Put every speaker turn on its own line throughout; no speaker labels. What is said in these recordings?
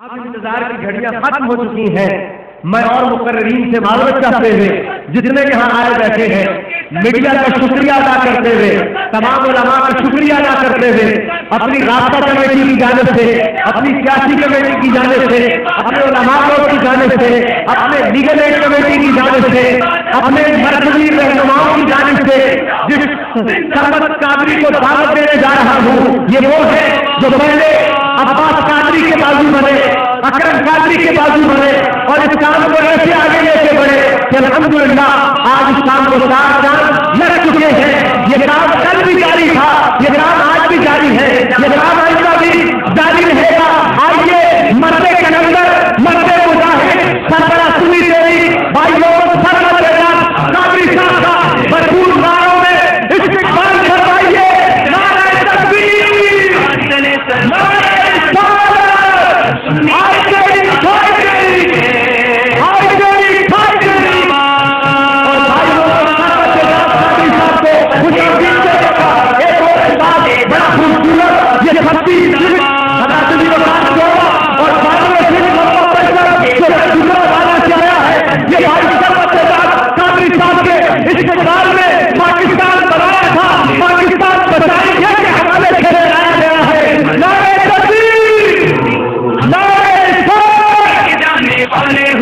अब इंतज़ार की घड़ियाँ खत्म हो चुकी हैं। मैं और मुकर्रीन से मालूम चाहते हुए, जितने यहाँ आए बैठे हैं, मीडिया का शुक्रिया अदा करते हुए, तमाम उलमा का शुक्रिया अदा करते हुए, अपनी रास्ता कमेटी की जानब से, अपनी सियासी कमेटी की जानब से, अपने उलमा की जानब से, अपने लीगल एड कमेटी की जानब से, अपने मरकजी रहनुमाओं की जानब से, जिस सरबत को दावत देने जा रहा हूँ, ये वो है जो पहले अब्बास कादरी के बाजू बने कादरी के बाजू बने और इस काम को ऐसे आगे लेके बढ़े कि अलहमदुल्ला आज इस काम को सात चाँद लग चुके हैं। ये काम कल भी जारी था, ये काम आज भी जारी है, ये काम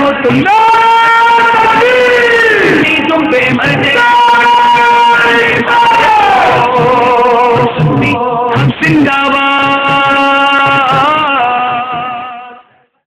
हो तुम